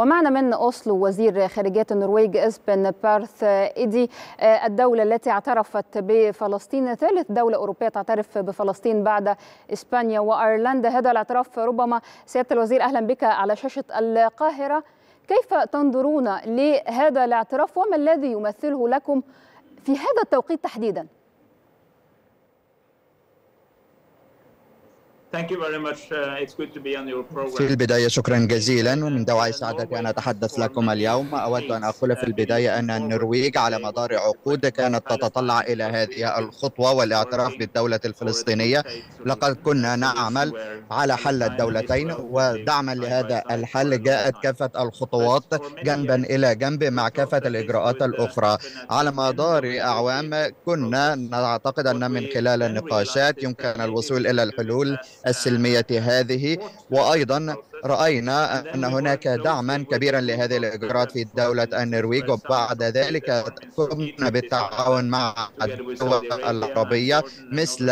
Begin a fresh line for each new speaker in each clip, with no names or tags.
ومعنا من أوسلو وزير خارجية النرويج إسبن بارث إيدي الدولة التي اعترفت بفلسطين ثالث دولة أوروبية تعترف بفلسطين بعد إسبانيا وأيرلندا. هذا الاعتراف ربما سيادة الوزير. أهلا بك على شاشة القاهرة. كيف تنظرون لهذا الاعتراف؟ وما الذي يمثله لكم في هذا التوقيت تحديداً؟
في البداية شكرا جزيلا ومن دواعي سعادتي أن أتحدث لكم اليوم. أود أن أقول في البداية أن النرويج على مدار عقود كانت تتطلع إلى هذه الخطوة والإعتراف بالدولة الفلسطينية. لقد كنا نعمل على حل الدولتين ودعما لهذا الحل جاءت كافة الخطوات جنبا إلى جنب مع كافة الإجراءات الأخرى. على مدار أعوام كنا نعتقد أن من خلال النقاشات يمكن الوصول إلى الحلول السلمية هذه. وأيضا رأينا أن هناك دعما كبيرا لهذه الإجراءات في دولة النرويج. وبعد ذلك قمنا بالتعاون مع الدول العربية مثل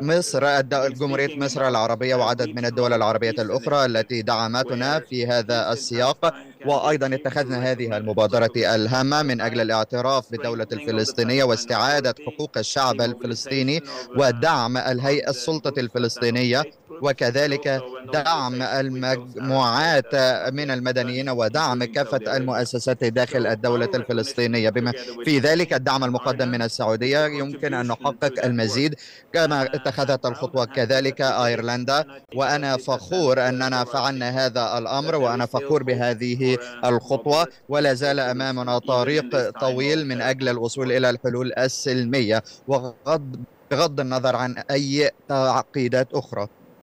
مصر جمهورية مصر العربية وعدد من الدول العربية الأخرى التي دعمتنا في هذا السياق. وأيضا اتخذنا هذه المبادرة الهامة من أجل الاعتراف بالدولة الفلسطينية واستعادة حقوق الشعب الفلسطيني ودعم الهيئة السلطة الفلسطينية وكذلك دعم المجموعات من المدنيين ودعم كافة المؤسسات داخل الدولة الفلسطينية. بما في ذلك الدعم المقدم من السعودية يمكن أن نحقق المزيد كما اتخذت الخطوة كذلك أيرلندا. وأنا فخور أننا فعلنا هذا الأمر وأنا فخور بهذه الخطوة ولا زال أمامنا طريق طويل من أجل الوصول إلى الحلول السلمية وغض بغض النظر عن أي تعقيدات أخرى.